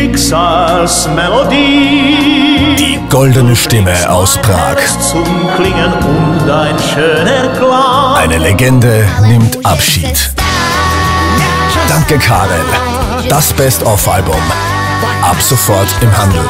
Schicksalsmelodie. Die goldene Stimme aus Prag. Zum Klingen und ein schöner Klang. Eine Legende nimmt Abschied. Danke Karel. Das Best-of-Album. Ab sofort im Handel.